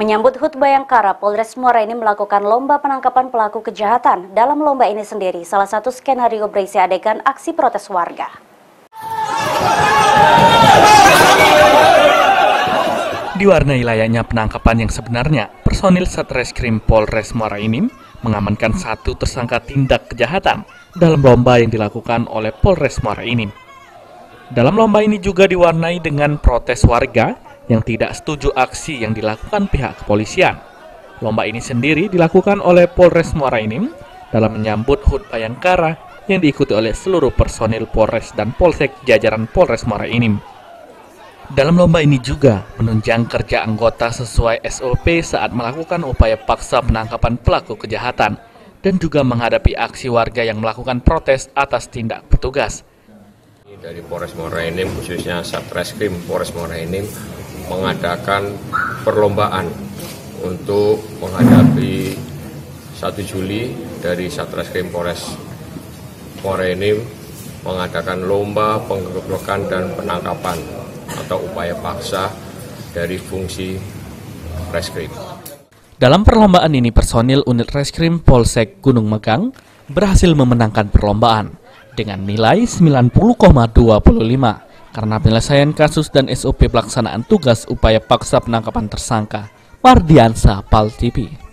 Menyambut HUT Bayangkara, Polres Muara ini melakukan lomba penangkapan pelaku kejahatan. Dalam lomba ini sendiri, salah satu skenario berisi adegan aksi protes warga. Diwarnai layaknya penangkapan yang sebenarnya, personil Satreskrim Polres Muara ini mengamankan satu tersangka tindak kejahatan dalam lomba yang dilakukan oleh Polres Muara ini. Dalam lomba ini juga diwarnai dengan protes warga yang tidak setuju aksi yang dilakukan pihak kepolisian. Lomba ini sendiri dilakukan oleh Polres Muara Enim dalam menyambut HUT Bayangkara yang diikuti oleh seluruh personil Polres dan Polsek jajaran Polres Muara Enim. Dalam lomba ini juga menunjang kerja anggota sesuai SOP saat melakukan upaya paksa penangkapan pelaku kejahatan dan juga menghadapi aksi warga yang melakukan protes atas tindak petugas. Dari Polres Muara Enim khususnya Satreskrim Polres Muara Enim mengadakan perlombaan untuk menghadapi 1 Juli dari Satreskrim Polres Morenim mengadakan lomba penggerbekan dan penangkapan atau upaya paksa dari fungsi reskrim. Dalam perlombaan ini personil unit reskrim Polsek Gunung Megang berhasil memenangkan perlombaan dengan nilai 90,25 karena penyelesaian kasus dan SOP pelaksanaan tugas upaya paksa penangkapan tersangka. Mardiansa Pal TV